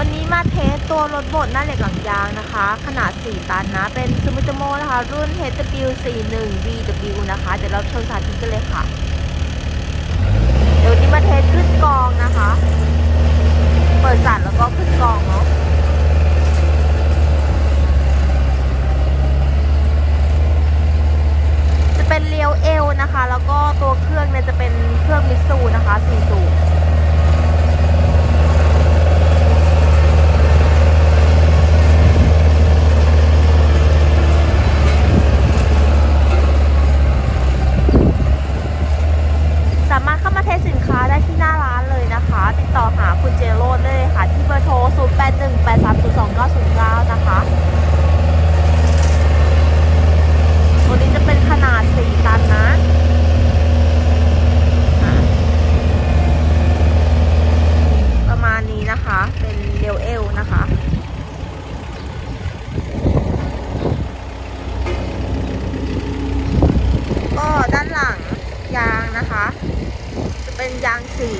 วันนี้มาเทสตัวรถบดหน้าเหล็กหลังยางนะคะ ขนาด 4 ตันนะ เป็นซูมิโตโมนะคะ รุ่น HW41BW นะคะ เดี๋ยวเราชมสาธิตกันเลยค่ะ เดี๋ยวนี้มาเทสขึ้นกองนะคะ เปิดสันแล้วก็ขึ้นกองเนาะจะเป็นเลี้ยวเอวนะคะ แล้วก็ตัวเครื่องเนี่ยจะเป็นเครื่องมิตซูนะคะสี่สูบ สามารถเข้ามาเทสสินค้าได้ที่หน้าร้านเลยนะคะ ติดต่อหาคุณเจโรดได้เลยค่ะ ที่เบอร์โทร 0818302909 นะคะ ตัวนี้จะเป็นขนาด 4 ตันนะอะประมาณนี้นะคะ เป็นเรียวเอลนะคะ ก็ด้านหลังยางนะคะ จะเป็น ยางสี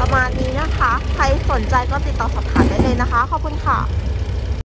ประมาณนี้นะคะ ใครสนใจก็ติดต่อสอบถามได้เลยนะคะ ขอบคุณค่ะ